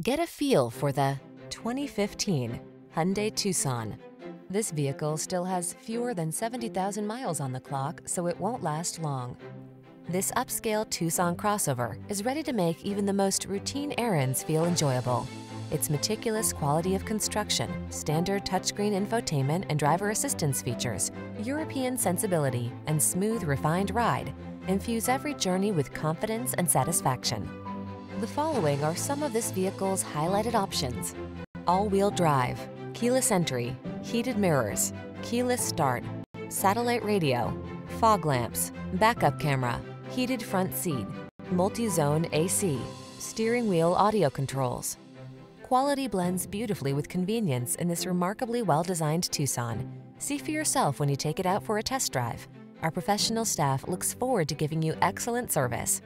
Get a feel for the 2015 Hyundai Tucson. This vehicle still has fewer than 70,000 miles on the clock, so it won't last long. This upscale Tucson crossover is ready to make even the most routine errands feel enjoyable. Its meticulous quality of construction, standard touchscreen infotainment and driver assistance features, European sensibility, and smooth, refined ride infuse every journey with confidence and satisfaction. The following are some of this vehicle's highlighted options. All-wheel drive, keyless entry, heated mirrors, keyless start, satellite radio, fog lamps, backup camera, heated front seat, multi-zone AC, steering wheel audio controls. Quality blends beautifully with convenience in this remarkably well-designed Tucson. See for yourself when you take it out for a test drive. Our professional staff looks forward to giving you excellent service.